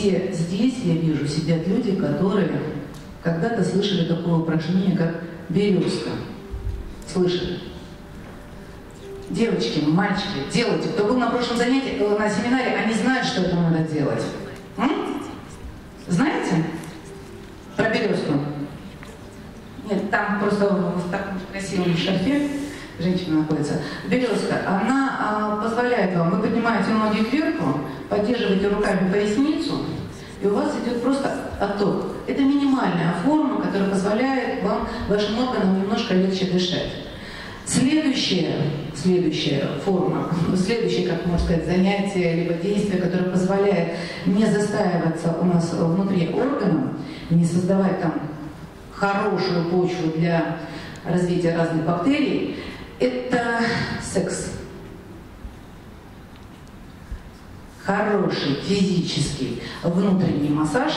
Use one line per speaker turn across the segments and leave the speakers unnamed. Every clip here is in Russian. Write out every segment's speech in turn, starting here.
все здесь, я вижу, сидят люди, которые когда-то слышали такое упражнение, как березка. Слышали? Девочки, мальчики, делайте. Кто был на прошлом занятии, э, на семинаре, они знают, что это надо делать. М? Знаете? Про березку. Нет, там просто в таком красивом шарфе женщина находится. Березка, она а, позволяет вам, вы поднимаете ноги кверху, поддерживаете руками поясницу, и у вас идет просто отток. Это минимальная форма, которая позволяет вам, вашим органам немножко легче дышать. Следующая, следующая форма, следующее, как можно сказать, занятие, либо действие, которое позволяет не застаиваться у нас внутри органов, не создавать там хорошую почву для развития разных бактерий, это секс. Хороший физический внутренний массаж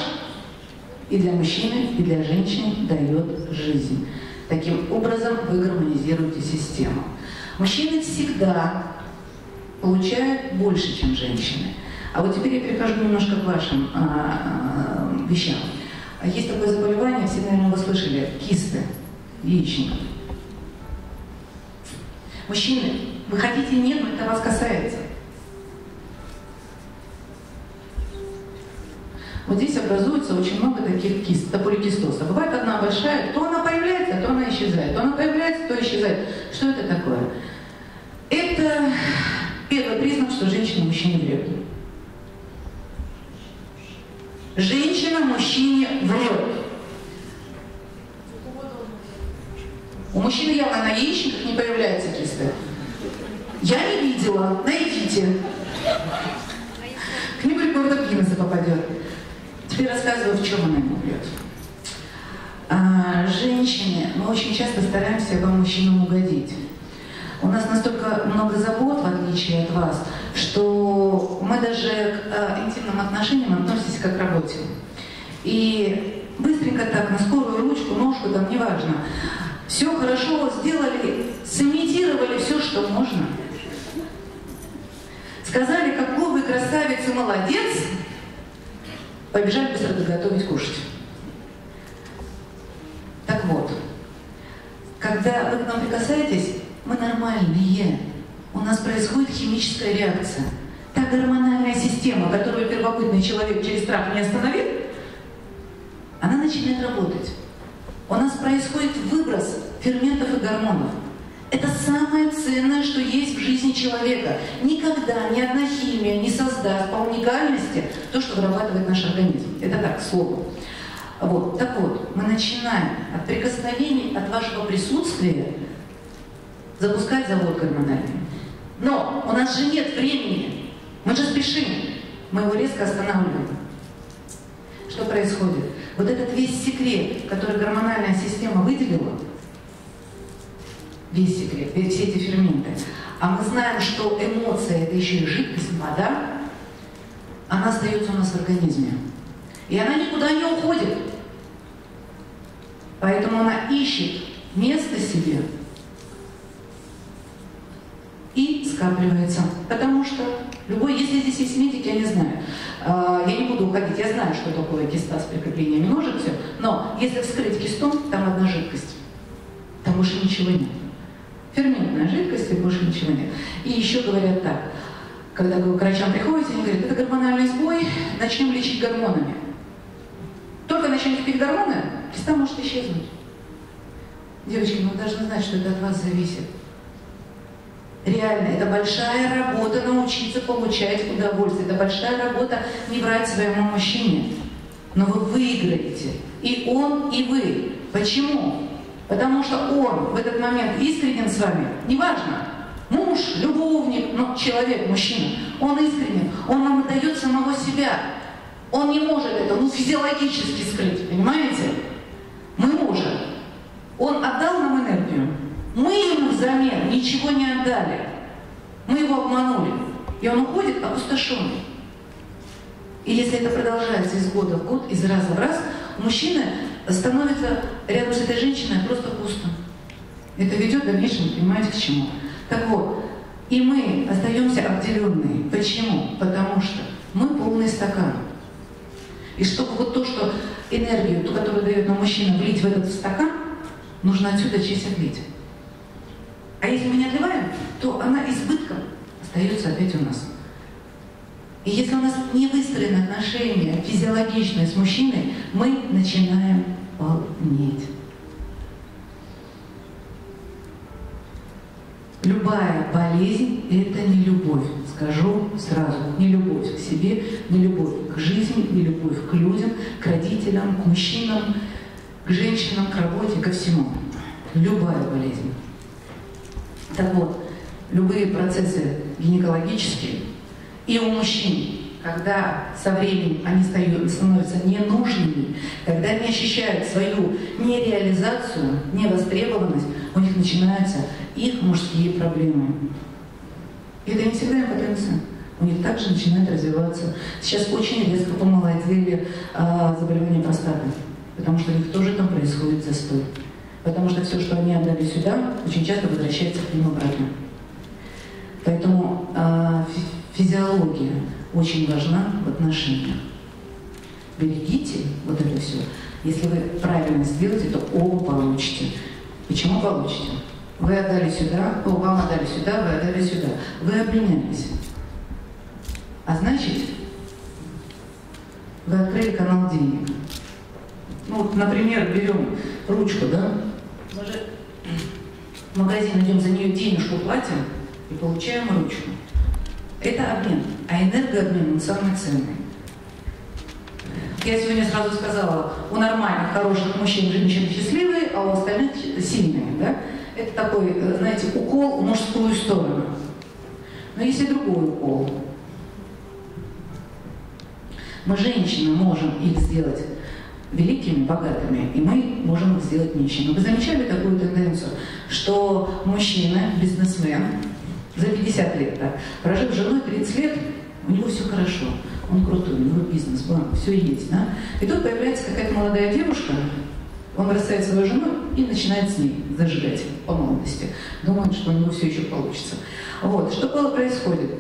и для мужчины, и для женщины дает жизнь. Таким образом вы гармонизируете систему. Мужчины всегда получают больше, чем женщины. А вот теперь я перехожу немножко к вашим а, а, вещам. Есть такое заболевание, все, наверное, вы слышали, кисты яичников. Мужчины, вы хотите нет, но это вас касается. Вот здесь образуется очень много таких кист, поликистоса. Бывает одна большая, то она появляется, то она исчезает. То она появляется, то исчезает. Что это такое? Это первый признак, что женщина мужчине врет. Женщина мужчине врет. У мужчины явно на яичниках не появляются кисты. Я не видела, найдите. Книгу рекордов Гиннесса попадет. Теперь рассказываю, в чем она не врет. А, женщины, мы очень часто стараемся вам, мужчинам, угодить. У нас настолько много забот, в отличие от вас, что мы даже к а, интимным отношениям относимся как к работе. И быстренько так, на скорую ручку, ножку, там, неважно, все хорошо сделали, сымитировали все, что можно. Сказали, какой вы и молодец, побежали быстро готовить кушать. Так вот, когда вы к нам прикасаетесь, мы нормальные. У нас происходит химическая реакция. Та гормональная система, которую первобытный человек через страх не остановит, она начинает работать. У нас происходит выброс ферментов и гормонов. Это самое ценное, что есть в жизни человека. Никогда ни одна химия не создаст по уникальности то, что вырабатывает наш организм. Это так, слово. Вот. Так вот, мы начинаем от прикосновений, от вашего присутствия запускать завод гормональный. Но у нас же нет времени. Мы же спешим. Мы его резко останавливаем. Что происходит? Вот этот весь секрет, который гормональная система выделила, весь секрет, все эти ферменты, а мы знаем, что эмоция – это еще и жидкость, вода, она остается у нас в организме. И она никуда не уходит. Поэтому она ищет место себе и скапливается. Потому что любой, если здесь есть медики, я не знаю, а, я не буду уходить, я знаю, что такое киста с прикреплениями ножек, все, но если вскрыть кистом, там одна жидкость, там больше ничего нет. Ферментная жидкость и больше ничего нет. И еще говорят так, когда вы к врачам приходите, они говорят, это гормональный сбой, начнем лечить гормонами. Только начнете пить гормоны, киста может исчезнуть. Девочки, мы должны знать, что это от вас зависит. Реально, это большая работа научиться получать удовольствие. Это большая работа не врать своему мужчине. Но вы выиграете. И он, и вы. Почему? Потому что он в этот момент искренен с вами. Неважно, муж, любовник, но человек, мужчина. Он искренен. Он вам отдает самого себя. Он не может это, ну, физиологически скрыть, понимаете? Мы можем. Он отдал нам энергию. Мы ему взамен ничего не отдали. Мы его обманули. И он уходит опустошенный. И если это продолжается из года в год, из раза в раз, мужчина становится рядом с этой женщиной просто пусто. Это ведет в дальнейшем, понимаете, к чему. Так вот, и мы остаемся обделенные. Почему? Потому что мы полный стакан. И чтобы вот то, что энергию, ту, которую дает нам мужчина, влить в этот стакан, нужно отсюда часть отлить. А если мы не отливаем, то она избытком остается опять у нас. И если у нас не выстроены отношения физиологичные с мужчиной, мы начинаем полнеть. Любая болезнь – это не любовь. Скажу сразу. Не любовь к себе, не любовь к жизни, не любовь к людям, к родителям, к мужчинам, к женщинам, к работе, ко всему. Любая болезнь. Так вот, любые процессы гинекологические и у мужчин, когда со временем они становятся ненужными, когда они ощущают свою нереализацию, невостребованность, у них начинаются их мужские проблемы. И это не всегда импотенция. У них также начинает развиваться. Сейчас очень резко помолодели а, заболевания простаты, потому что у них тоже там происходит застой. Потому что все, что они отдали сюда, очень часто возвращается к ним обратно. Поэтому э, физиология очень важна в отношениях. Берегите вот это все. Если вы правильно сделаете, то оба получите. Почему получите? Вы отдали сюда, вам отдали сюда, вы отдали сюда. Вы обменялись. А значит, вы открыли канал денег. Ну, вот, например, берем ручку, да? Мы же в магазин идем, за нее денежку платим и получаем ручку. Это обмен. А энергообмен, он самый ценный. Я сегодня сразу сказала, у нормальных, хороших мужчин, женщин счастливые, а у остальных сильные. Да? Это такой, э, знаете, укол в мужскую сторону. Но есть и другой укол. Мы, женщины, можем их сделать великими, богатыми, и мы можем их сделать нищими. Вы замечали такую тенденцию, что мужчина, бизнесмен, за 50 лет, да, прожив с женой 30 лет, у него все хорошо, он крутой, у него бизнес, банк, все есть, да. И тут появляется какая-то молодая девушка, он бросает свою жену и начинает с ней зажигать по молодости. Думает, что у него все еще получится. Вот, что происходит?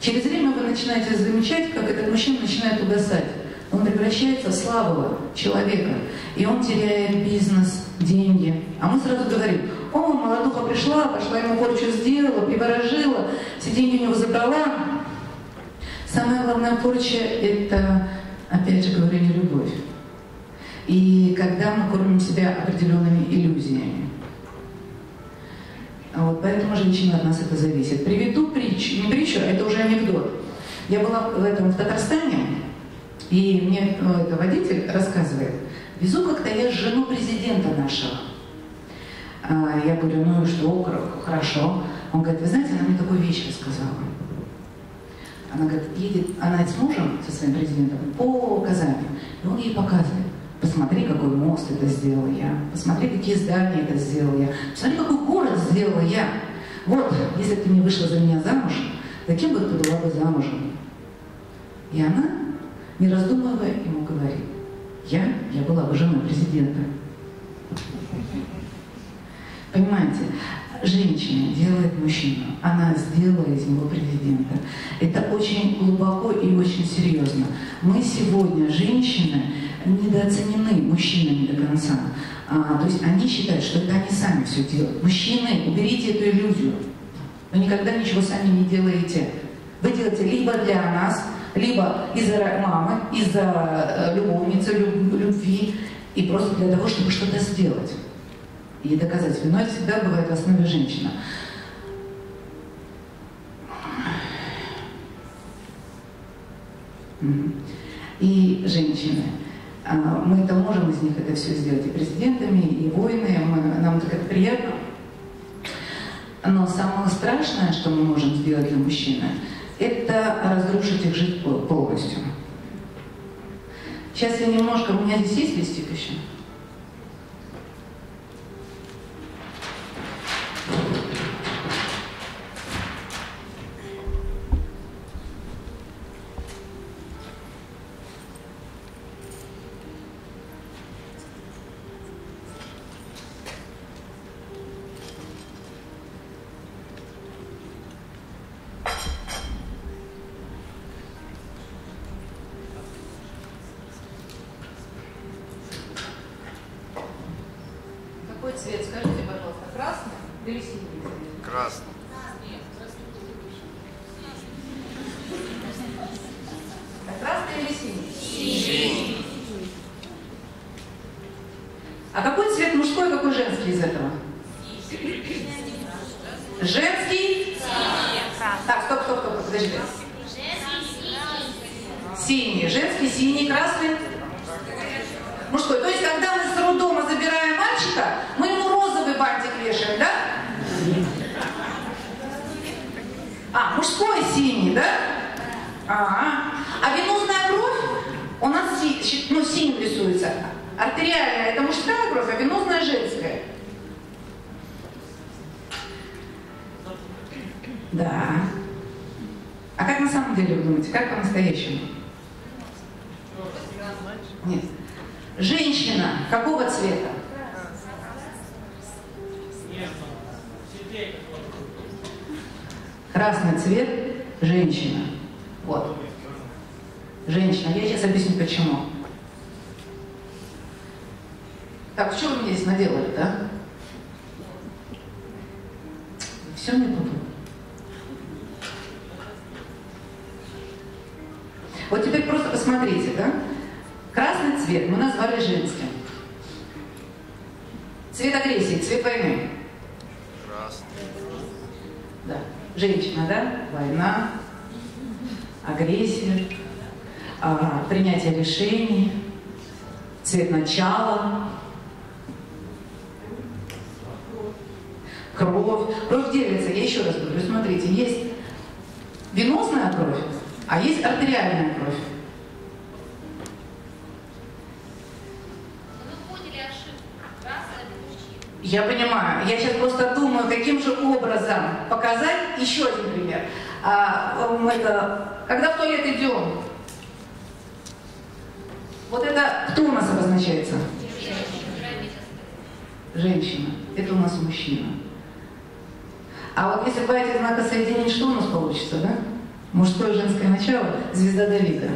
Через время вы начинаете замечать, как этот мужчина начинает угасать. Он превращается в слабого человека, и он теряет бизнес, деньги. А мы сразу говорим, о, молодуха пришла, пошла ему порчу сделала, приворожила, все деньги у него забрала. Самая главная порча – это, опять же говорю, не любовь. И когда мы кормим себя определенными иллюзиями. Вот поэтому женщина от нас это зависит. Приведу притчу, не притчу, а это уже анекдот. Я была в этом в Татарстане, и мне это водитель рассказывает, везу как-то я жену президента нашего. А, я говорю, ну и что, хорошо. Он говорит, вы знаете, она мне такую вещь рассказала. Она говорит, едет, она с мужем, со своим президентом, по Казани, и он ей показывает. Посмотри, какой мост это сделал я. Посмотри, какие здания это сделал я. Посмотри, какой город сделала я. Вот, если ты не вышла за меня замуж, за кем бы ты была бы замужем? И она, не раздумывая, ему говорит, я, я была бы женой президента. Понимаете, женщина делает мужчину, она сделала из него президента. Это очень глубоко и очень серьезно. Мы сегодня, женщины, недооценены мужчинами до конца. А, то есть они считают, что это они сами все делают. Мужчины, уберите эту иллюзию. Вы никогда ничего сами не делаете. Вы делаете либо для нас, либо из-за мамы, из-за э, любовницы, любви, и просто для того, чтобы что-то сделать и доказать. Это всегда бывает в основе женщина. И женщины. А, мы это можем из них это все сделать и президентами, и воины, мы, нам это как приятно. Но самое страшное, что мы можем сделать для мужчины, это разрушить их жизнь полностью. Сейчас я немножко, у меня здесь есть листик еще? Красный или синий? Синий. А какой цвет мужской, какой женский из этого? Женский? Так, стоп, стоп, стоп, подожди. Синий. Женский, синий, красный? Мужской. То есть, когда мы с роддома забираем мальчика, мы ему розовый бантик вешаем, да? А, мужской синий, да? Ага. А венозная кровь у нас ну, синим рисуется. Артериальная это мужская кровь, а венозная женская. Да. А как на самом деле вы думаете? Как по-настоящему? Нет. Женщина какого цвета? Красный цвет – женщина. Вот. Женщина. Я сейчас объясню, почему. Так, что вы мне здесь наделали, да? Все мне тут. Вот теперь просто посмотрите, да? Красный цвет мы назвали женским. Цвет агрессии, цвет войны.
Красный.
Да. Женщина, да? Война, агрессия, принятие решений, цвет начала, кровь. Кровь делится, я еще раз говорю, смотрите, есть венозная кровь, а есть артериальная кровь. Я понимаю. Я сейчас просто думаю, каким же образом показать. Еще один пример. А, это, когда в туалет идем, вот это кто у нас обозначается? Женщина. Это у нас мужчина. А вот если два этих знака соединить, что у нас получится, да? Мужское женское начало, звезда Давида.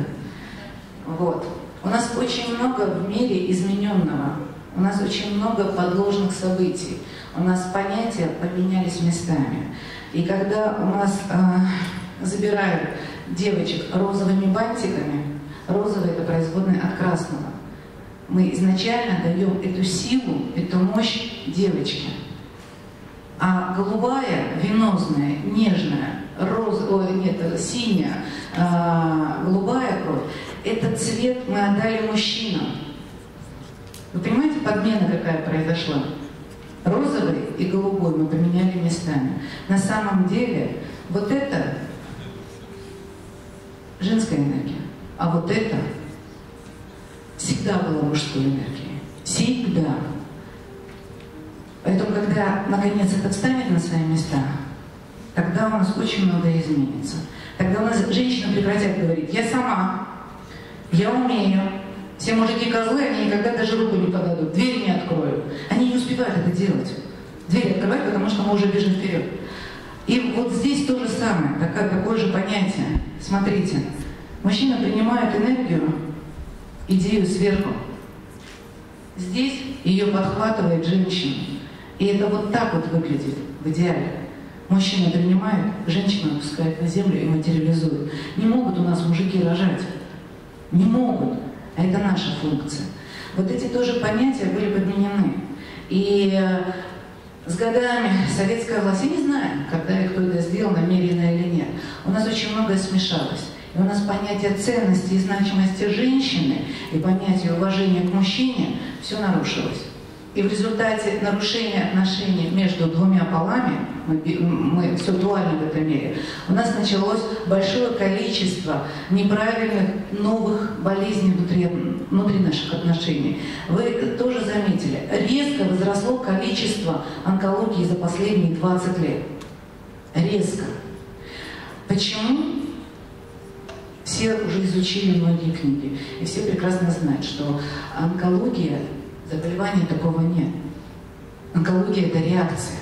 Вот. У нас очень много в мире измененного. У нас очень много подложных событий. У нас понятия поменялись местами. И когда у нас э, забирают девочек розовыми бантиками, розовый это производный от красного, мы изначально даем эту силу, эту мощь девочке. А голубая, венозная, нежная, роз, ой, нет, синяя, э, голубая кровь, этот цвет мы отдали мужчинам. Вы понимаете, подмена какая произошла? Розовый и голубой мы поменяли местами. На самом деле вот это женская энергия, а вот это всегда была мужской энергией. Всегда. Поэтому, когда наконец это встанет на свои места, тогда у нас очень многое изменится. Тогда у нас женщины прекратят говорить, я сама, я умею, все мужики козлы, они никогда даже руку не подадут, двери не откроют. Они не успевают это делать. Двери открывать, потому что мы уже бежим вперед. И вот здесь то же самое, такое, такое же понятие. Смотрите, мужчина принимает энергию, идею сверху. Здесь ее подхватывает женщина. И это вот так вот выглядит в идеале. Мужчина принимает, женщина опускает на землю и материализует. Не могут у нас мужики рожать. Не могут. А это наша функция. Вот эти тоже понятия были подменены. И э, с годами советская власть, я не знаю, когда и кто это сделал, намеренно или нет, у нас очень многое смешалось. И у нас понятие ценности и значимости женщины и понятие уважения к мужчине все нарушилось. И в результате нарушения отношений между двумя полами, мы, мы все дуально в этом мире, у нас началось большое количество неправильных новых болезней внутри, внутри наших отношений. Вы тоже заметили, резко возросло количество онкологии за последние 20 лет. Резко. Почему? Все уже изучили многие книги, и все прекрасно знают, что онкология Заболевания такого нет. Онкология – это реакция.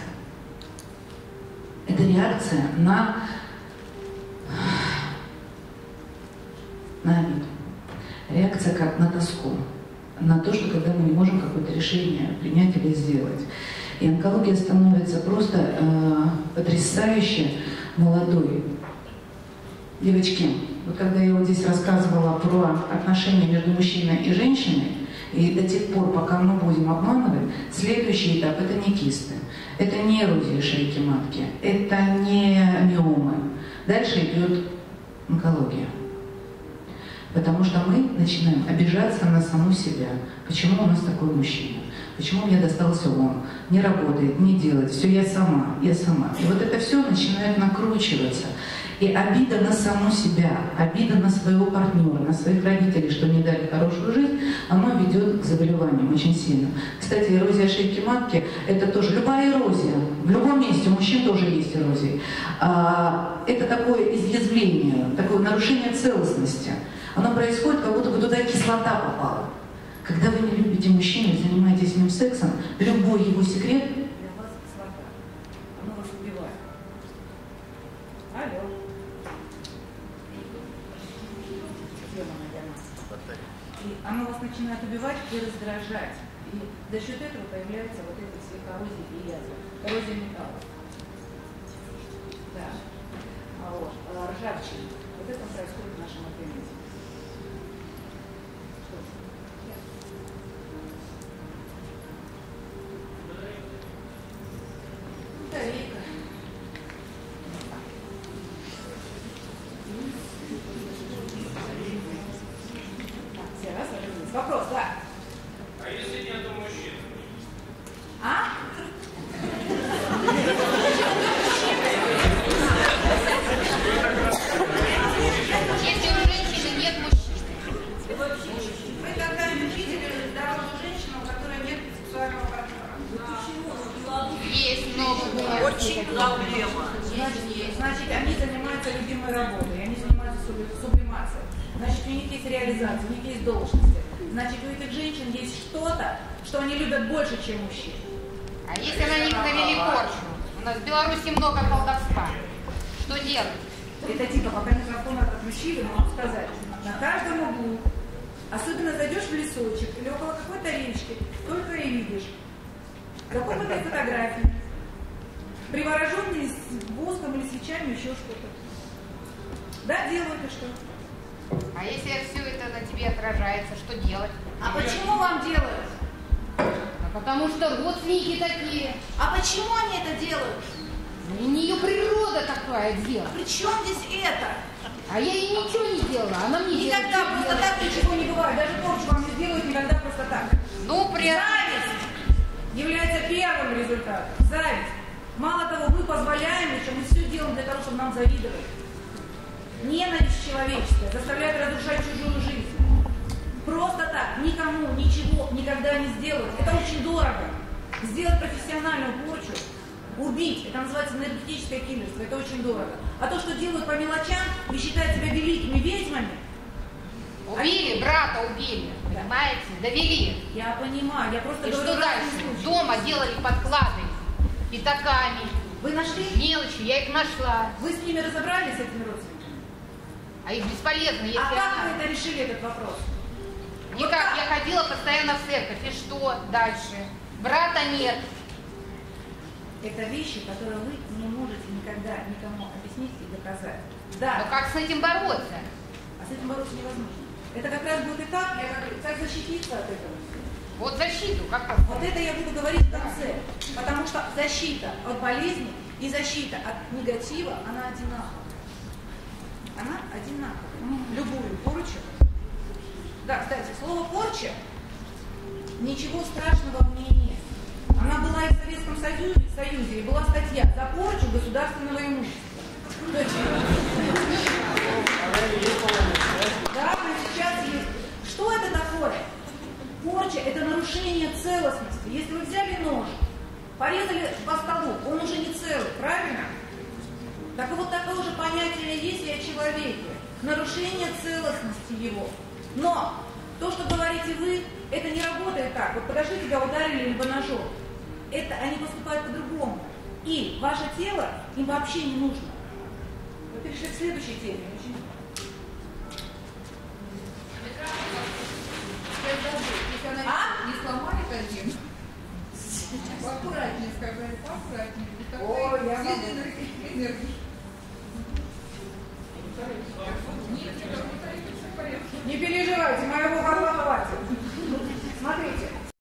Это реакция на, на обиду. Реакция как на тоску. На то, что когда мы не можем какое-то решение принять или сделать. И онкология становится просто э, потрясающе молодой. Девочки, вот когда я вот здесь рассказывала про отношения между мужчиной и женщиной, и до тех пор, пока мы будем обманывать, следующий этап – это не кисты, это не эрозия шейки матки, это не миомы. Дальше идет онкология. Потому что мы начинаем обижаться на саму себя. Почему у нас такой мужчина? Почему мне достался он? Не работает, не делает, все я сама, я сама. И вот это все начинает накручиваться. И обида на саму себя, обида на своего партнера, на своих родителей, что не дали хорошую жизнь, оно ведет к заболеваниям очень сильно. Кстати, эрозия шейки матки – это тоже любая эрозия. В любом месте у мужчин тоже есть эрозия. А, это такое изъязвление, такое нарушение целостности. Оно происходит, как будто бы туда кислота попала. Когда вы не любите мужчину и занимаетесь с ним сексом, любой его секрет для вас кислота. Оно вас убивает. Алло. И оно вас начинает убивать и раздражать. И за счет этого появляется вот эта коррозия и язва. Коррозия металла.
Проблема.
Значит, значит, они занимаются любимой работой, они занимаются субли- сублимацией. Значит, у них есть реализация, у них есть должности. Значит, у этих женщин есть что-то, что они любят больше, чем мужчин.
А если на них навели порчу? У нас в Беларуси много колдовства. Что делать?
Это типа, пока микрофон отключили, могу сказать, на каждом углу, особенно зайдешь в лесочек или около какой-то речки, только и видишь какой-то фотографии, привороженные с воском или свечами, еще что-то. Да, делают и что?
А если все это на тебе отражается, что делать?
А почему вам делают?
А потому что родственники такие.
А почему они это делают?
У нее природа такая делать.
При чем здесь это?
А я ей ничего не делала, она мне делает,
Никогда
что
просто
делать.
так ничего не бывает. Даже порчу вам не сделают никогда просто так.
Ну, при...
Зависть является первым результатом. Зависть. Мало того, мы позволяем еще, мы все делаем для того, чтобы нам завидовали. Ненависть человеческая заставляет разрушать чужую жизнь. Просто так, никому ничего никогда не сделают. Это очень дорого. Сделать профессиональную порчу, убить, это называется энергетическое киллерство, это очень дорого. А то, что делают по мелочам и считают себя великими ведьмами,
Убили, брата убили,
Да.
понимаете? Довели.
я понимаю, я просто
И
говорю
что дальше? Дома делали подклады пятаками,
Вы нашли?
мелочью, я их нашла.
Вы с ними разобрались, с этими родственниками?
А их бесполезно, если
а как
она...
вы это решили, этот вопрос?
Никак, я ходила постоянно в церковь, и что дальше? Брата нет.
Это вещи, которые вы не можете никогда никому объяснить и доказать.
Но
Да,
как с этим бороться?
а с этим бороться невозможно. Это как раз будет этап, я говорю, как защититься от этого.
Вот защиту, как
Вот это я буду говорить в конце. Потому что защита от болезни и защита от негатива, она одинакова. Она одинакова. Любую порчу. Да, кстати, слово порча, ничего страшного в ней нет. Она была и в Советском Союзе, Союзе и была статья за порчу государственного имущества. То Да, она сейчас есть. Что это такое? Порча – это нарушение целостности. Если вы взяли нож, порезали по столу, он уже не целый, правильно? Так вот такое же понятие есть и о человеке. Нарушение целостности его. Но то, что говорите вы, это не работает так. Вот подошли, тебя ударили либо ножом. Это они поступают по-другому. И ваше тело им вообще не нужно. Вы перешли к следующей теме. Очень
Если она
А?
не сломает один, аккуратнее сказали, поаккуратнее.
О, я могу.
энергии.